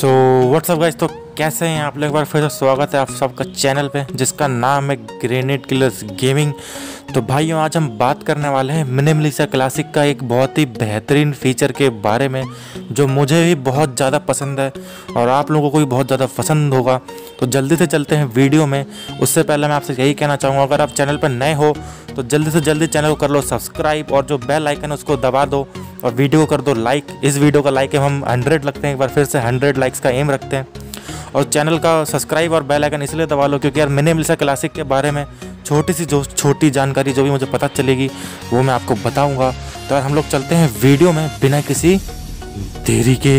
So what's up guys तो कैसे हैं आप लोग? एक बार फिर स्वागत है आप सबका चैनल पे, जिसका नाम है ग्रेनेड किलर्स गेमिंग तो भाइयों, आज हम बात करने वाले हैं मिनिमलिसा क्लासिक का एक बहुत ही बेहतरीन फीचर के बारे में, जो मुझे भी बहुत ज़्यादा पसंद है और आप लोगों को भी बहुत ज़्यादा पसंद होगा। तो जल्दी से चलते हैं वीडियो में। उससे पहले मैं आपसे यही कहना चाहूँगा, अगर आप चैनल पर नए हो तो जल्दी से जल्दी चैनल को कर लो, सब्सक्राइब और जो बेल आइकन है, उसको दबा दो। और वीडियो कर दो लाइक इस वीडियो का लाइक हम हंड्रेड लगते हैं, एक बार फिर से हंड्रेड लाइक्स का एम रखते हैं। और चैनल का सब्सक्राइब और बेल आइकन इसलिए दबा लो क्योंकि यार मैंने मिलसा क्लासिक के बारे में छोटी सी जो, छोटी जानकारी जो भी मुझे पता चलेगी, वो मैं आपको बताऊँगा। तो यार हम लोग चलते हैं वीडियो में बिना किसी देरी के।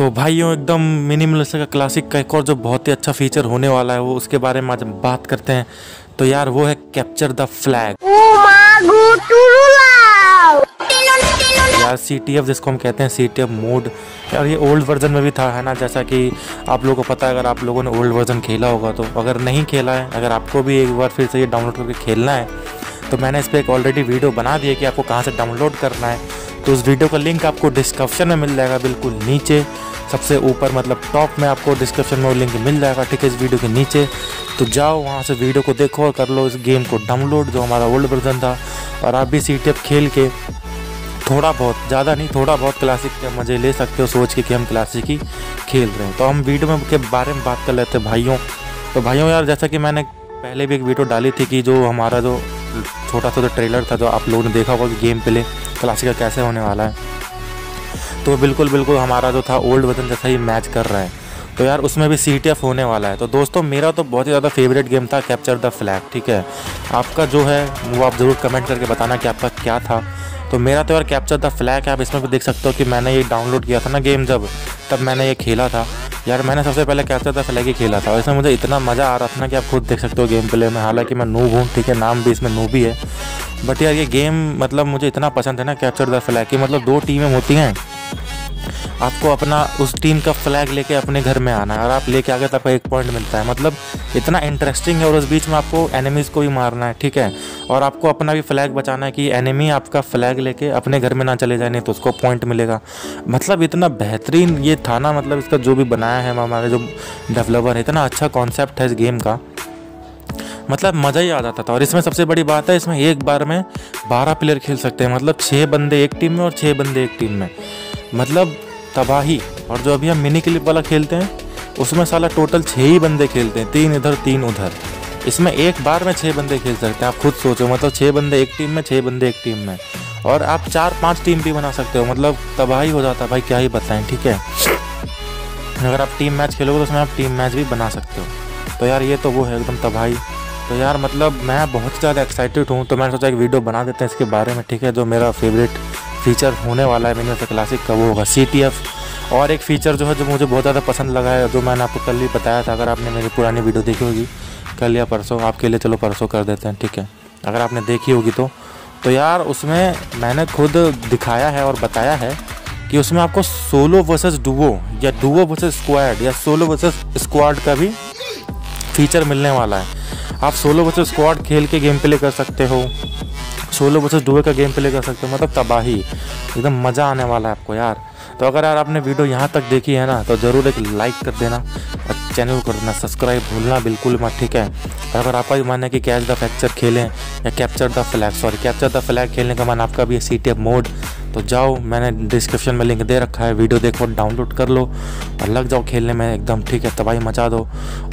तो भाइयों, एकदम मिनिमलिस्ट का क्लासिक का एक और जो बहुत ही अच्छा फीचर होने वाला है, वो उसके बारे में आज बात करते हैं। तो यार, वो है कैप्चर द फ्लैग यार सी टी एफ़ जिसको हम कहते हैं सी टी एफ़ मोड यार, ये ओल्ड वर्जन में भी था, है ना? जैसा कि आप लोगों को पता है, अगर आप लोगों ने ओल्ड वर्जन खेला होगा तो अगर नहीं खेला है, अगर आपको भी एक बार फिर से ये डाउनलोड करके खेलना है तो मैंने इस पर एक ऑलरेडी वीडियो बना दी है कि आपको कहाँ से डाउनलोड करना है। तो उस वीडियो का लिंक आपको डिस्क्रिप्शन में मिल जाएगा, बिल्कुल नीचे। सबसे ऊपर मतलब टॉप में आपको डिस्क्रिप्शन में वो लिंक मिल जाएगा, ठीक है, इस वीडियो के नीचे। तो जाओ, वहाँ से वीडियो को देखो और कर लो इस गेम को डाउनलोड जो हमारा ओल्ड वर्जन था। और आप भी सी खेल के थोड़ा बहुत, ज़्यादा नहीं, थोड़ा बहुत क्लासिक के मज़े ले सकते हो, सोच के कि हम क्लासिक ही खेल रहे हैं। तो हम वीडियो में के बारे में बात कर लेते हैं, भाइयों। तो भाइयों यार, जैसा कि मैंने पहले भी एक वीडियो डाली थी कि जो हमारा जो छोटा सा जो ट्रेलर था, जो आप लोगों ने देखा होगा गेम प्ले क्लासिक का कैसे होने वाला है? तो बिल्कुल बिल्कुल हमारा जो था ओल्ड वर्जन जैसा ही मैच कर रहा है। तो यार उसमें भी CTF होने वाला है। तो दोस्तों, मेरा तो बहुत ही ज़्यादा फेवरेट गेम था कैप्चर द फ्लैग ठीक है? आपका जो है, वो आप ज़रूर कमेंट करके बताना कि आपका क्या था। तो मेरा तो यार कैप्चर द फ्लैग है आप इसमें भी देख सकते हो कि मैंने ये डाउनलोड किया था ना गेम जब, तब मैंने ये खेला था। यार मैंने सबसे पहले कैप्चर द फ्लैग ही खेला था। इसमें मुझे इतना मज़ा आ रहा था ना कि आप खुद देख सकते हो गेम प्ले में। हालाँकि मैं नूब हूँ, ठीक है? नाम भी इसमें नूब ही है। बट यार ये गेम मतलब मुझे इतना पसंद है ना कैप्चर द फ्लैग की। मतलब दो टीमें होती हैं। आपको अपना, उस टीम का फ्लैग लेके अपने घर में आना है और आप लेके आ गए तो आपको एक पॉइंट मिलता है। मतलब इतना इंटरेस्टिंग है और उस बीच में आपको एनिमीज़ को भी मारना है, ठीक है? और आपको अपना भी फ्लैग बचाना है कि एनिमी आपका फ्लैग लेके अपने घर में ना चले जाए, नहीं तो उसको पॉइंट मिलेगा। मतलब इतना बेहतरीन ये था ना मतलब इसका जो भी बनाया है हमारे जो डेवलपर है इतना अच्छा कॉन्सेप्ट है इस गेम का। मतलब मज़ा ही आ जाता था और इसमें सबसे बड़ी बात है, इसमें एक बार में बारह प्लेयर खेल सकते हैं। मतलब छः बंदे एक टीम में और छः बंदे एक टीम में। मतलब तबाही। और जो अभी हम मिनी क्लिप वाला खेलते हैं, उसमें साला टोटल छः ही बंदे खेलते हैं, तीन इधर, तीन उधर। इसमें एक बार में छः बंदे खेल सकते हैं, आप खुद सोचो मतलब छः बंदे एक टीम में छः बंदे एक टीम में। और आप चार, पाँच टीम भी बना सकते हो मतलब तबाही हो जाता है, भाई क्या ही बताएँ, ठीक है? अगर आप टीम मैच खेलोगे तो उसमें आप टीम मैच भी बना सकते हो। तो यार, ये तो वो है एकदम तबाही। तो यार मतलब मैं बहुत ज़्यादा एक्साइटेड हूँ तो मैंने सोचा एक वीडियो बना देते हैं इसके बारे में, ठीक है? जो मेरा फेवरेट फीचर होने वाला है मैंने क्लासिक का, वो होगा सीटीएफ और एक फ़ीचर जो है जो मुझे बहुत ज़्यादा पसंद लगा है, जो मैंने आपको कल भी बताया था, अगर आपने मेरी पुरानी वीडियो देखी होगी, कल या परसों, आपके लिए चलो परसों कर देते हैं, ठीक है? अगर आपने देखी होगी तो। तो यार, उसमें मैंने खुद दिखाया है और बताया है कि उसमें आपको सोलो वर्सेस डुओ या डुओ वर्सेस स्क्वाड या सोलो वर्सेस स्क्वाड का भी फीचर मिलने वाला है। आप सोलो वर्सेस स्क्वाड खेल के गेम प्ले कर सकते हो। सोलो वर्सेस डुए का गेम प्ले कर सकते हो मतलब तबाही। एकदम मज़ा आने वाला है आपको यार। तो अगर यार आपने वीडियो यहाँ तक देखी है ना तो ज़रूर एक लाइक कर देना और चैनल को देना सब्सक्राइब भूलना बिल्कुल मत, ठीक है? और अगर आपका भी मन है कि कैच द फ्रैक्चर खेलें या capture the flag sorry capture the flag खेलने का मन, आपका भी सी मोड तो जाओ, मैंने डिस्क्रिप्शन में लिंक दे रखा है वीडियो देखो डाउनलोड कर लो और लग जाओ खेलने में, एकदम ठीक है, तबाही मचा दो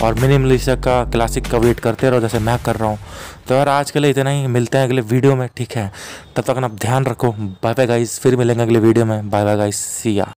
और मिनिमलिशा का क्लासिक का वेट करते रहो, जैसे मैं कर रहा हूँ। तो यार, आज के लिए इतना ही, मिलते हैं अगले वीडियो में, ठीक है? तब तक अपना ध्यान रखो। बाय बाय गाइस फिर मिलेंगे अगले वीडियो में। Bye bye guys Siya